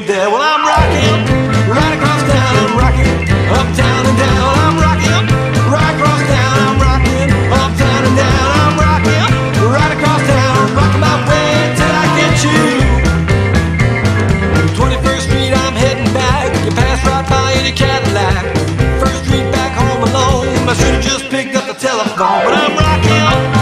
way. Well, I'm rocking right across town. I'm rocking uptown and down. I'm rocking right across town. I'm rocking uptown and down. I'm rocking right across town. I'm rocking my way till I get you. 21st Street, I'm heading back. You pass right by in a Cadillac. First Street back home alone. I should have just picked up the telephone, but I'm rocking.